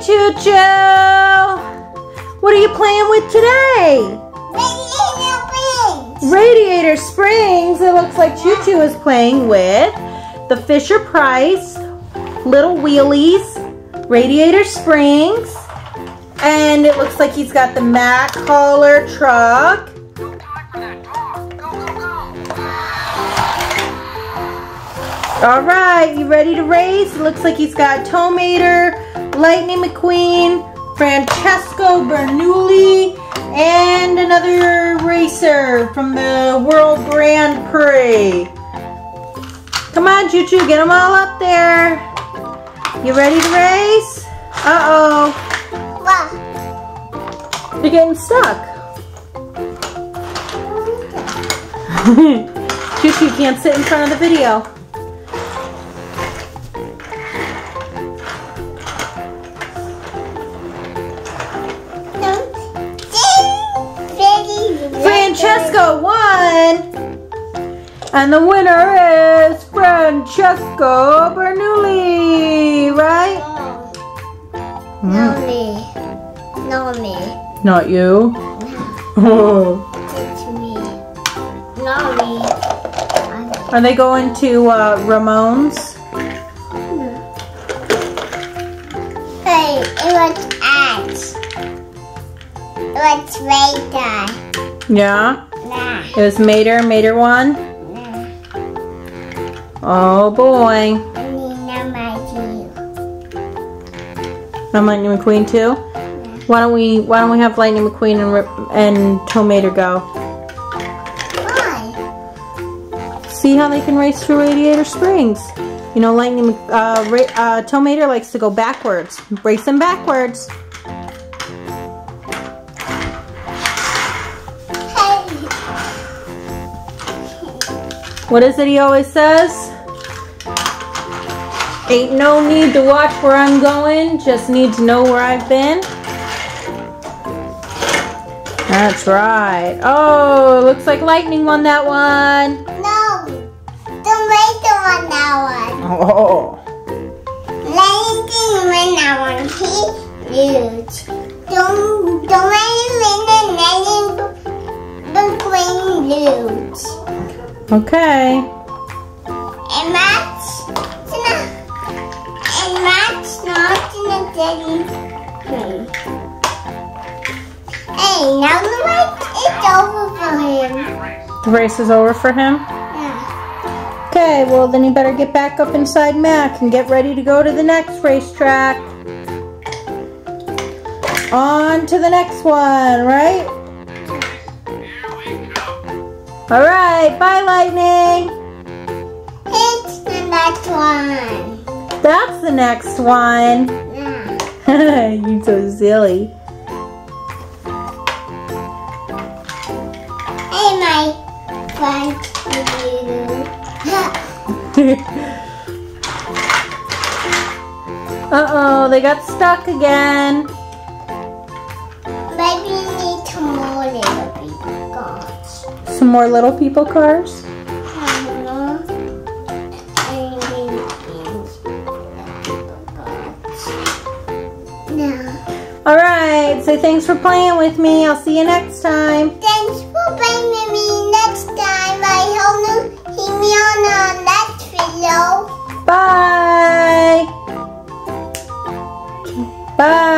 Choo Choo. What are you playing with today? Radiator Springs. It looks like Choo Choo is playing with the Fisher Price Little Wheelies Radiator Springs. And it looks like he's got the Mack Hauler truck. All right, you ready to race? Looks like he's got Tow Mater, Lightning McQueen, Francesco Bernoulli, and another racer from the World Grand Prix. Come on, Choo Choo, get them all up there. You ready to race? Uh-oh. You're getting stuck. Choo Choo can't sit in front of the video. Francesco won! And the winner is Francesco Bernoulli, right? No me. No me. Not you. Oh. It's me. No me. Are they going to uh, Ramon's? Hey, it was ants. It was radar. Yeah? It was Mater, Mater won? nah. Oh boy. I'm Lightning McQueen too? Why don't we why don't we have Lightning McQueen and and Tow Mater go? Why? See how they can race through Radiator Springs. You know, Lightning, uh, uh, Tow Mater likes to go backwards. Race them backwards. What is it he always says? Ain't no need to watch where I'm going, just need to know where I've been. That's right. Oh, looks like Lightning won that one. No. The one that one. Oh. Lightning win that one. He lose. Don't don't Okay. And Matt's not and Matt's not in the daddy queen. Hey, now the race is over for him. The race is over for him. Yeah. Okay, well then you better get back up inside Mack and get ready to go to the next racetrack. On to the next one, right? Alright, bye Lightning! It's the next one. That's the next one. Yeah. you so silly. Hey, my friend. Uh-oh, they got stuck again. Some more little people cars. I need these people gods. No. Alright, so thanks for playing with me. I'll see you next time. Thanks for playing with me next time. I hope you see me on the next video. Bye. Bye.